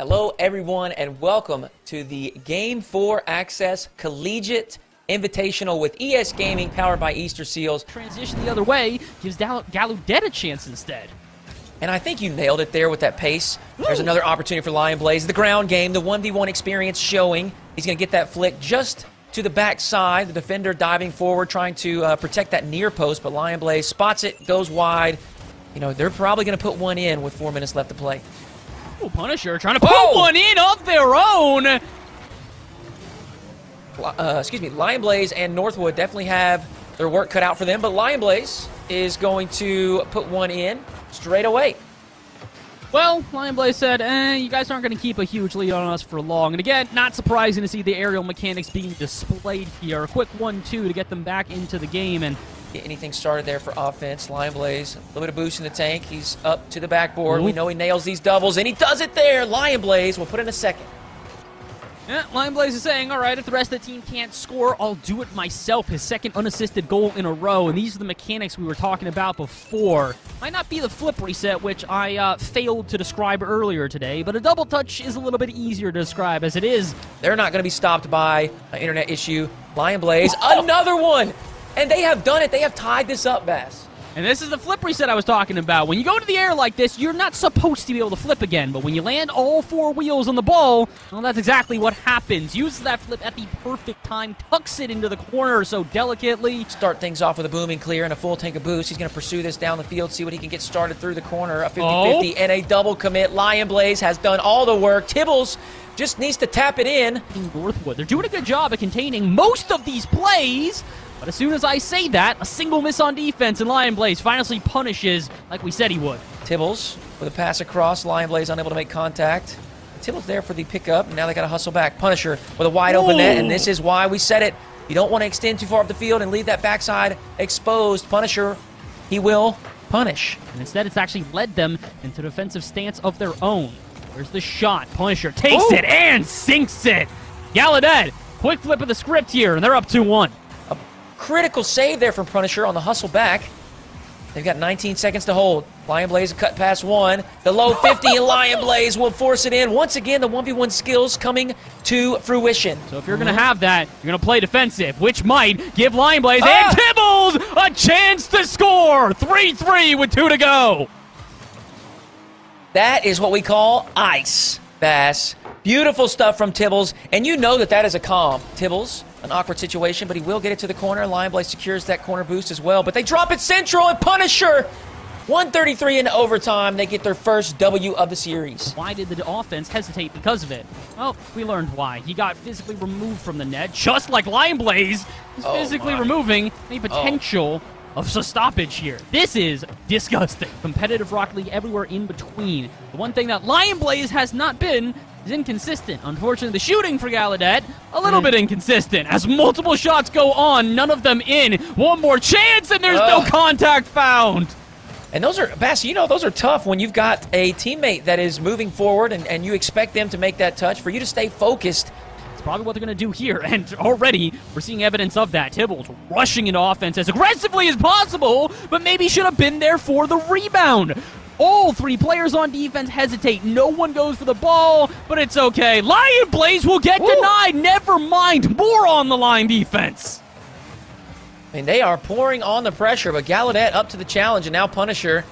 Hello, everyone, and welcome to the Game 4 Access Collegiate Invitational with ES Gaming, powered by Easterseals. Transition the other way gives Gallaudet a chance instead. And I think you nailed it there with that pace. There's another opportunity for Lionblaze. The ground game, the 1v1 experience showing. He's going to get that flick just to the backside. The defender diving forward, trying to uh, protect that near post, but Lionblaze spots it, goes wide. You know, they're probably going to put one in with four minutes left to play. Punisher trying to put Whoa! one in of their own. uh, excuse me, Lionblaze and Northwood definitely have their work cut out for them, but Lionblaze is going to put one in straight away. Well, Lionblaze said, eh, you guys aren't going to keep a huge lead on us for long. And again, not surprising to see the aerial mechanics being displayed here. A quick 1-2 to get them back into the game. And Get anything started there for offense. Lionblaze, a little bit of boost in the tank. He's up to the backboard. We know he nails these doubles, and he does it there. Lionblaze will put in a second. Yeah, Lionblaze is saying, all right, if the rest of the team can't score, I'll do it myself. His second unassisted goal in a row, and these are the mechanics we were talking about before. Might not be the flip reset, which I uh, failed to describe earlier today, but a double touch is a little bit easier to describe as it is. They're not going to be stopped by an internet issue. Lionblaze, another one. And they have done it. They have tied this up, Bass. And this is the flip reset I was talking about. When you go into the air like this, you're not supposed to be able to flip again, but when you land all four wheels on the ball, well, that's exactly what happens. Uses that flip at the perfect time, tucks it into the corner so delicately. Start things off with a booming clear and a full tank of boost. He's going to pursue this down the field, see what he can get started through the corner. A 50 Oh. 50 and a double commit. Lionblaze has done all the work. Tibbles just needs to tap it in. Northwood. They're doing a good job at containing most of these plays. But as soon as I say that, a single miss on defense and Lionblaze finally punishes like we said he would. Tibbles with a pass across. Lionblaze unable to make contact. Tibbles there for the pickup. and Now they got to hustle back. Punisher with a wide open net, and this is why we said it. You don't want to extend too far up the field and leave that backside exposed. Punisher, he will punish. And instead, it's actually led them into defensive stance of their own. Where's the shot? Punisher takes Ooh. it and sinks it. Gallaudet, quick flip of the script here, and they're up 2 1. Critical save there from Punisher on the hustle back. They've got 19 seconds to hold. Lionblaze cut past one. The low 50 and Lionblaze will force it in. Once again, the 1v1 skills coming to fruition. So if you're going to have that, you're going to play defensive, which might give Lionblaze Ah! and Tibbles a chance to score. 3 3 with two to go. That is what we call ice, Bass. Beautiful stuff from Tibbles, and you know that that is a calm. Tibbles, an awkward situation, but he will get it to the corner. Lionblaze secures that corner boost as well, but they drop it central and Punisher. 133 in overtime. They get their first W of the series. Why did the offense hesitate because of it? Well, we learned why. He got physically removed from the net, just like Lionblaze is Oh, physically my. removing a oh. potential of a stoppage here. This is disgusting. Competitive Rocket League everywhere in between. The one thing that Lionblaze has not been is inconsistent. Unfortunately, the shooting for Gallaudet, a little Hmm. bit inconsistent. As multiple shots go on, none of them in. One more chance, and there's no contact found. And those are, Bass, you know, those are tough when you've got a teammate that is moving forward and, and you expect them to make that touch. For you to stay focused, It's probably what they're going to do here, and already we're seeing evidence of that. Tibbles rushing into offense as aggressively as possible, but maybe should have been there for the rebound. All three players on defense hesitate. No one goes for the ball, but it's okay. Lionblaze will get Woo. denied. Never mind. More on the line defense. I mean, they are pouring on the pressure, but Gallaudet up to the challenge, and now Punisher,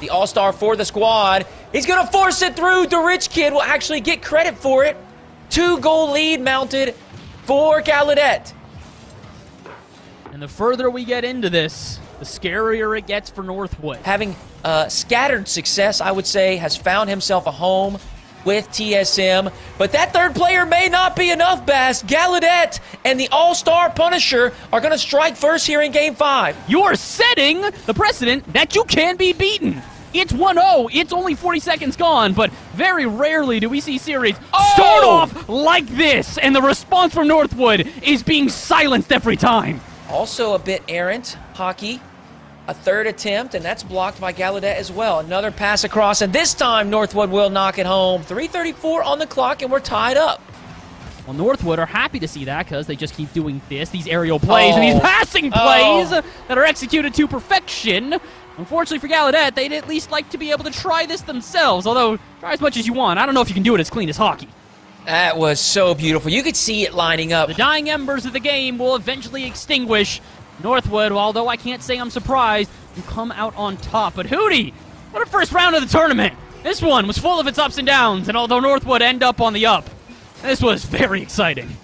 the all-star for the squad, he's going to force it through. The rich kid will actually get credit for it. Two-goal lead mounted for Gallaudet. And the further we get into this, the scarier it gets for Northwood. Having uh, scattered success, I would say, has found himself a home with TSM. But that third player may not be enough, Bass. Gallaudet and the all-star Punisher are going to strike first here in Game 5. You're setting the precedent that you can be beaten. It's 1-0. It's only 40 seconds gone, but very rarely do we see series start Oh! off like this, and the response from Northwood is being silenced every time. Also a bit errant, HockE. A third attempt, and that's blocked by Gallaudet as well. Another pass across, and this time Northwood will knock it home. 3.34 on the clock, and we're tied up. Well, Northwood are happy to see that because they just keep doing this, these aerial plays and Oh. these passing Oh. plays that are executed to perfection. Unfortunately for Gallaudet, they'd at least like to be able to try this themselves, although try as much as you want. I don't know if you can do it as clean as HockE. That was so beautiful. You could see it lining up. The dying embers of the game will eventually extinguish. Northwood, although I can't say I'm surprised, you come out on top. But Hootie, what a first round of the tournament! This one was full of its ups and downs, and although Northwood end up on the up, this was very exciting.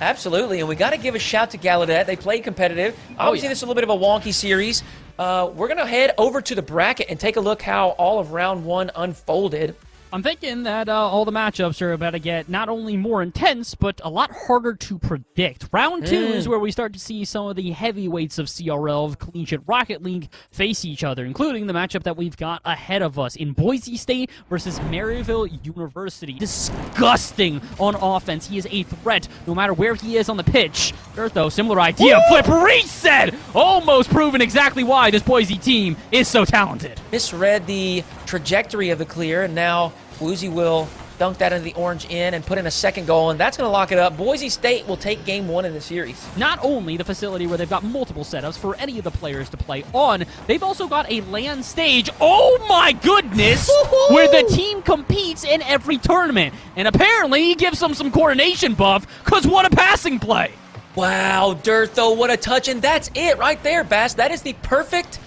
Absolutely, and we got to give a shout to Gallaudet. They played competitive. Obviously, yeah. this is a little bit of a wonky series. Uh, we're going to head over to the bracket and take a look how all of round one unfolded. I'm thinking that uh, all the matchups are about to get not only more intense, but a lot harder to predict. Round two is where we start to see some of the heavyweights of CRL of Collegiate Rocket League face each other, including the matchup that we've got ahead of us in Boise State versus Maryville University. Disgusting on offense. He is a threat no matter where he is on the pitch. Durtho, similar idea. Flip reset! Almost proven exactly why this Boise team is so talented. Misread the trajectory of the clear, and now Wuzy will dunk that into the orange end and put in a second goal, and that's going to lock it up. Boise State will take game one in the series. not only the facility where they've got multiple setups for any of the players to play on, they've also got a land stage. Oh my goodness! where the team competes in every tournament. And apparently he gives them some coordination buff, because what a passing play! Wow, Durtho, what a touch, and that's it right there, Bass. That is the perfect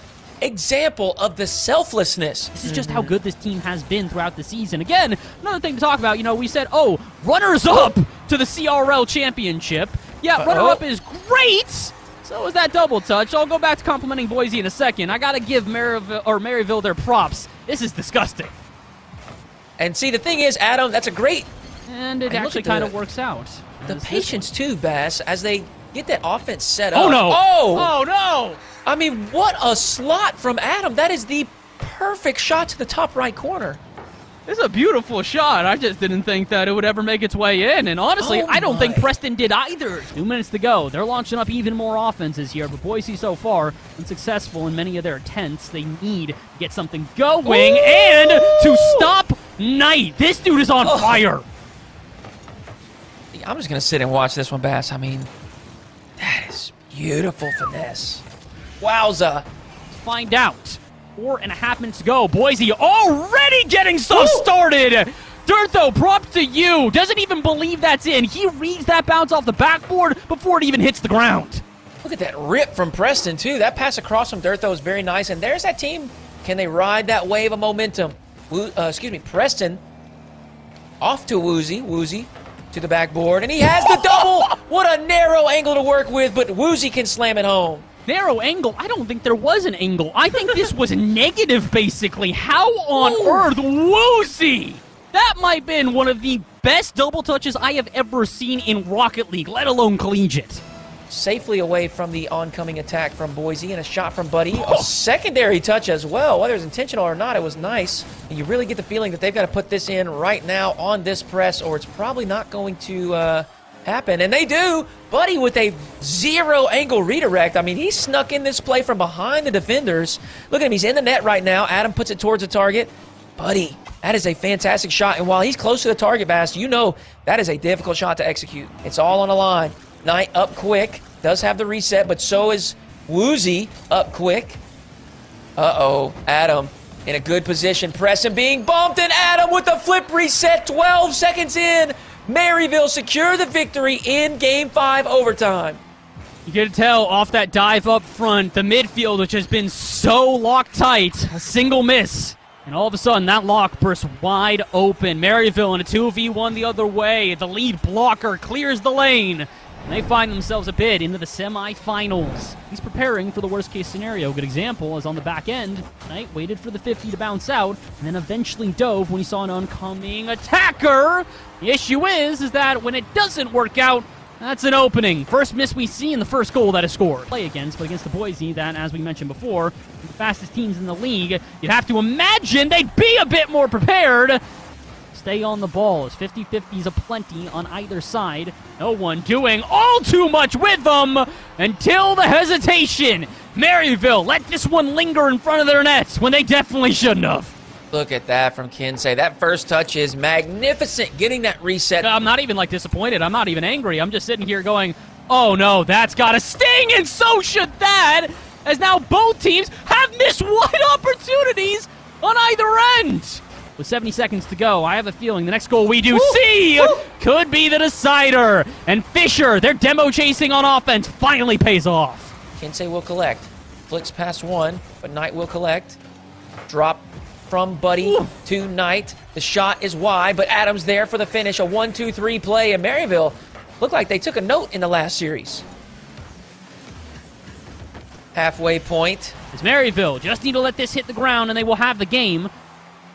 example of the selflessness. This is just how good this team has been throughout the season. Again, another thing to talk about, you know, we said, oh, runners up to the CRL championship. Yeah, runner up is great! So is that double touch. I'll go back to complimenting Boise in a second. I gotta give Maryville, or Maryville their props. This is disgusting. And see, the thing is, Adam, that's a great And it look actually kind of works out. the patience too, Bass, as they get that offense set oh, up. Oh no! Oh, Oh no! I mean, what a slot from Adam. That is the perfect shot to the top right corner. This is a beautiful shot. I just didn't think that it would ever make its way in. And honestly, Oh I don't think. Preston did either. Two minutes to go. They're launching up even more offenses here, but Boise so far unsuccessful in many of their attempts. They need to get something going and to stop Night. This dude is on Oh. fire. I'm just going to sit and watch this one, Bass. I mean, that is beautiful finesse. Wowza. Find out. Four and a half minutes to go. Boise already getting stuff started. Durtho, props to you. Doesn't even believe that's in. He reads that bounce off the backboard before it even hits the ground. Look at that rip from Preston, too. That pass across from Durtho is very nice. And there's that team. Can they ride that wave of momentum? Woo, uh, excuse me, Preston off to Wuzy. Wuzy to the backboard. And he has the double. What a narrow angle to work with, but Wuzy can slam it home. Narrow angle? I don't think there was an angle. I think this was negative, basically. How on Ooh. earth, Wuzy? That might have been one of the best double touches I have ever seen in Rocket League, let alone collegiate. Safely away from the oncoming attack from Boise and a shot from Buddy. A secondary touch as well. Whether it's intentional or not, it was nice. And you really get the feeling that they've got to put this in right now on this press, or it's probably not going to uh, happen. And they do. Buddy with a zero angle redirect. I mean, he snuck in this play from behind the defenders. Look at him. He's in the net right now. Adam puts it towards the target. Buddy, that is a fantastic shot. And while he's close to the target, Bass, you know that is a difficult shot to execute. It's all on the line. Night up quick. Does have the reset, but so is Wuzy up quick. Uh oh. Adam in a good position. Preston being bumped, and Adam with the flip reset 12 seconds in. Maryville secure the victory in game five overtime. You can tell off that dive up front, the midfield, which has been so locked tight, a single miss. And all of a sudden, that lock bursts wide open. Maryville in a 2v1 the other way. The lead blocker clears the lane. And they find themselves a bid into the semifinals. He's preparing for the worst case scenario. Good example is on the back end. Night waited for the 50 to bounce out, and then eventually dove when he saw an oncoming attacker. The issue is, is that when it doesn't work out, that's an opening. First miss we see in the first goal that is scored. Play against, but against the Boise, that, as we mentioned before, the fastest teams in the league, you'd have to imagine they'd be a bit more prepared. Stay on the ball as 50 50s aplenty on either side. No one doing all too much with them until the hesitation. Maryville let this one linger in front of their nets when they definitely shouldn't have. Look at that from Kinsey. That first touch is magnificent. Getting that reset. I'm not even like disappointed. I'm not even angry. I'm just sitting here going, oh no, that's got to sting, and so should that. as now both teams have missed wide opportunities on either end. With 70 seconds to go, I have a feeling the next goal we do Woo! see Woo! could be the decider. And Fisher, their demo chasing on offense, finally pays off. Kinsey will collect. Flicks past one, but Night will collect. Drop from Buddy Ooh. to Night. The shot is wide, but Adams there for the finish. A one, two, three play, and Maryville looked like they took a note in the last series. Halfway point. As Maryville just need to let this hit the ground and they will have the game.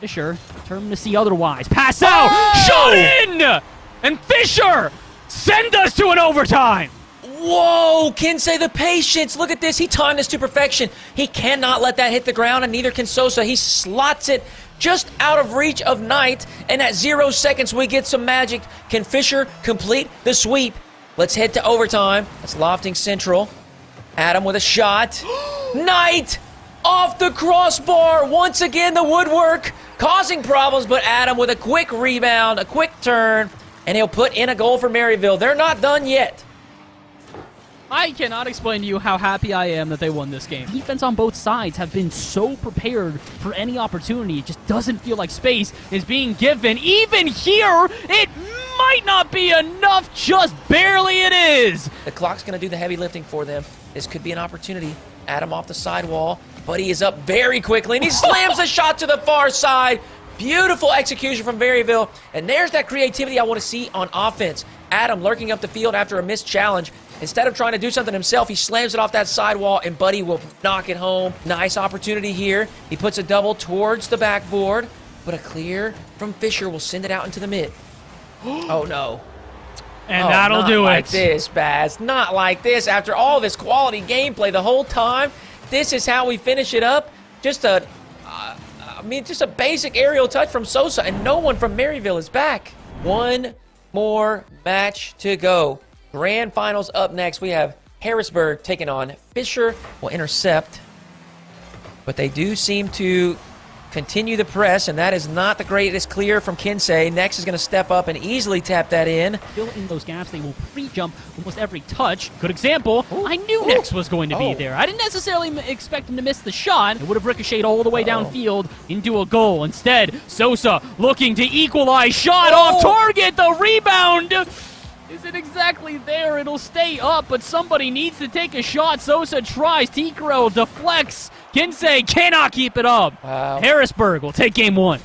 Fisher determined to see otherwise. Pass out! Oh! Shot in! And Fisher send us to an overtime! Whoa, Kinsey the patience. Look at this. He timed this to perfection. He cannot let that hit the ground, and neither can Sosa. He slots it just out of reach of Night, and at zero seconds, we get some magic. Can Fisher complete the sweep? Let's head to overtime. That's Lofting Central. Adam with a shot. Night off the crossbar. Once again, the woodwork causing problems, but Adam with a quick rebound, a quick turn, and he'll put in a goal for Maryville. They're not done yet. I cannot explain to you how happy I am that they won this game. Defense on both sides have been so prepared for any opportunity. It just doesn't feel like space is being given. Even here, it might not be enough. Just barely it is. The clock's going to do the heavy lifting for them. This could be an opportunity. Adam off the sidewall. Buddy is up very quickly, and he slams a shot to the far side. Beautiful execution from Maryville. And there's that creativity I want to see on offense. Adam lurking up the field after a missed challenge. Instead of trying to do something himself, he slams it off that sidewall, and Buddy will knock it home. Nice opportunity here. He puts a double towards the backboard, but a clear from Fisher will send it out into the mid. oh no. And Oh, that'll do like it. Not like this, Bass. Not like this. After all this quality gameplay the whole time, this is how we finish it up. Just a, uh, I mean, just a basic aerial touch from Sosa, and no one from Maryville is back. One more match to go. Grand finals up next. We have Harrisburg taking on Fisher. Will intercept, but they do seem to continue the press, and that is not the greatest clear from Kinsey. Nex is going to step up and easily tap that in. Fill in those gaps. They will pre-jump almost every touch. Good example. Ooh. I knew Ooh. Nex was going to be Oh. there. I didn't necessarily m- expect him to miss the shot. It would have ricocheted all the way Uh-oh. downfield into a goal. Instead, Sosa looking to equalize. Shot Oh. off target. The rebound isn't exactly there. It'll stay up, but somebody needs to take a shot. Sosa tries. Tikro deflects. Kinsey cannot keep it up. Wow. Harrisburg will take game one.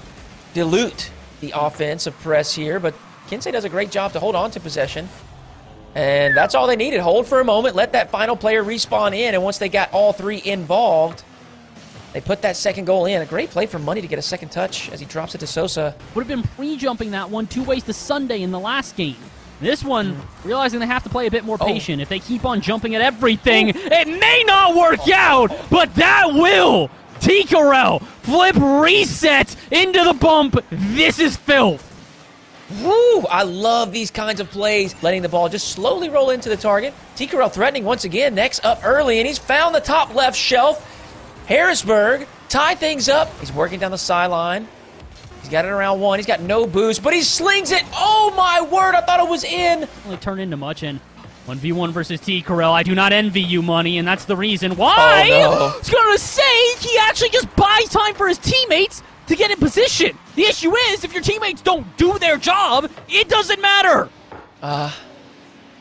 dilute the offensive press here, but Kinsey does a great job to hold on to possession. And that's all they needed. Hold for a moment, let that final player respawn in, and once they got all three involved, they put that second goal in. A great play for Money to get a second touch as he drops it to Sosa. would have been pre-jumping that one two ways to Sunday in the last game. This one, mm. realizing they have to play a bit more Oh. patient. If they keep on jumping at everything, it may not work out, but that will. Tcorrel, flip reset into the bump. This is filth. Woo! I love these kinds of plays, letting the ball just slowly roll into the target. Tcorrel threatening once again, Nex up early, and he's found the top left shelf. Harrisburg tie things up. He's working down the sideline. He's got it around one. He's got no boost, but he slings it. Oh my word! I thought it was in. Only turn into much and 1v1 versus Tcorrel. I do not envy you, money, and that's the reason why. Oh, no. I was going to say he actually just buys time for his teammates to get in position. The issue is, if your teammates don't do their job, it doesn't matter. Uh,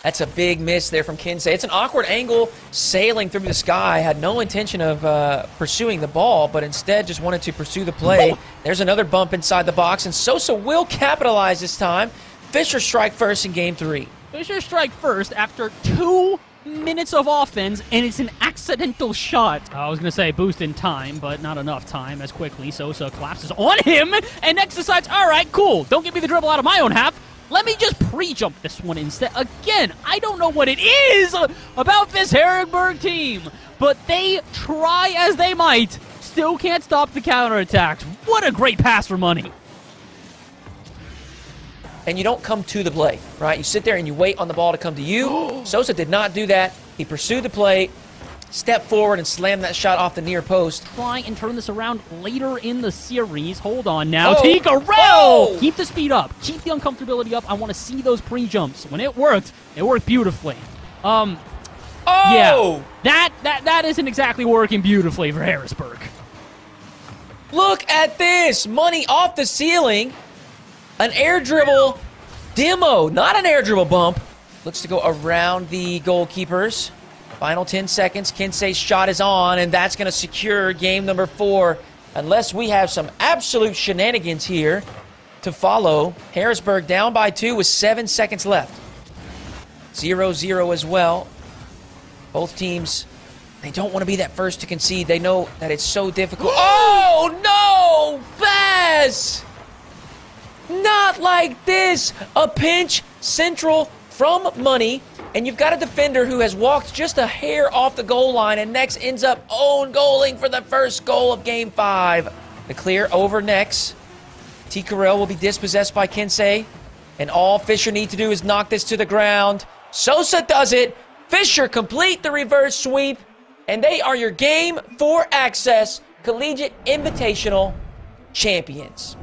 That's a big miss there from Kinsey. It's an awkward angle sailing through the sky. Had no intention of uh, pursuing the ball, but instead just wanted to pursue the play. There's another bump inside the box, and Sosa will capitalize this time. Fisher strike first in game three. Fisher strike first after two minutes of offense, and it's an accidental shot. I was going to say boost in time, but not enough time as quickly. Sosa collapses on him, and Nex decides, all right, cool. Don't give me the dribble out of my own half. Let me just pre-jump this one instead. Again, I don't know what it is about this Harrisburg team, but they try as they might, still can't stop the counterattacks. What a great pass for money. and you don't come to the play, right? You sit there and you wait on the ball to come to you. Sosa did not do that. He pursued the play, stepped forward, and slam that shot off the near post. try and turn this around later in the series. Hold on now. Oh. Oh. Keep the speed up. Keep the uncomfortability up. I want to see those pre-jumps. When it worked, it worked beautifully. Um, Oh! Yeah, that, that, that isn't exactly working beautifully for Harrisburg. Look at this. Money off the ceiling. An air dribble demo, not an air dribble bump. Looks to go around the goalkeepers. Final 10 seconds. Kinsey's shot is on, and that's going to secure game number four. Unless we have some absolute shenanigans here to follow. Harrisburg down by two with seven seconds left. 0 0 as well. Both teams, they don't want to be that first to concede. They know that it's so difficult. Oh, no! Bass! Not like this! A pinch central from money, and you've got a defender who has walked just a hair off the goal line and Nex ends up own goaling for the first goal of game five. The clear over Nex. T. Carell will be dispossessed by Kinsey, and all Fisher need to do is knock this to the ground. Sosa does it. Fisher complete the reverse sweep, and they are your game four access collegiate invitational champions.